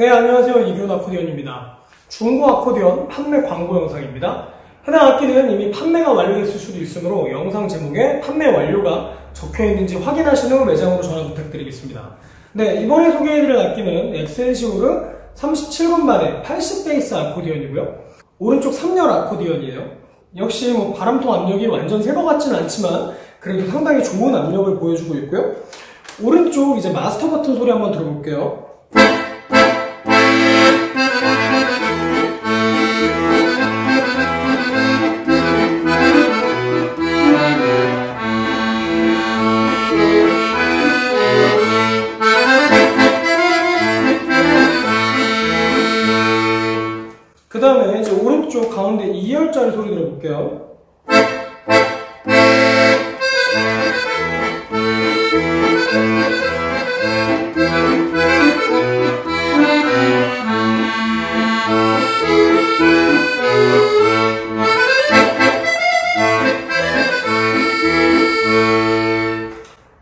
네, 안녕하세요. 이규현 아코디언입니다. 중고 아코디언 판매 광고 영상입니다. 해당 악기는 이미 판매가 완료됐을 수도 있으므로 영상 제목에 판매 완료가 적혀 있는지 확인하신 후 매장으로 전화 부탁드리겠습니다. 네, 이번에 소개해드릴 악기는 엑센시오르 37번만의 80베이스 아코디언이고요. 오른쪽 3열 아코디언이에요. 역시 뭐 바람통 압력이 완전 새 것 같지는 않지만 그래도 상당히 좋은 압력을 보여주고 있고요. 오른쪽 이제 마스터 버튼 소리 한번 들어볼게요. 그 다음에 이제 오른쪽 가운데 2열짜리 소리 들어볼게요.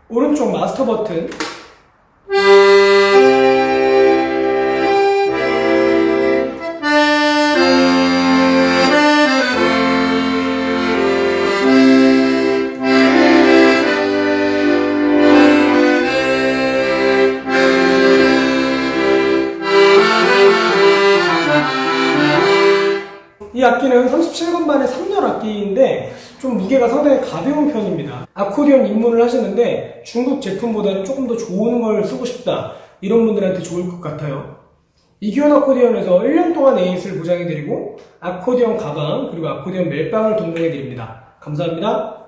오른쪽 마스터 버튼 이 악기는 37건반의 3열 악기인데 좀 무게가 상당히 가벼운 편입니다. 아코디언 입문을 하시는데 중국 제품보다는 조금 더 좋은 걸 쓰고 싶다 이런 분들한테 좋을 것 같아요. 이기온 아코디언에서 1년 동안 에이스를 보장해드리고 아코디언 가방 그리고 아코디언 멜빵을 동봉해드립니다. 감사합니다.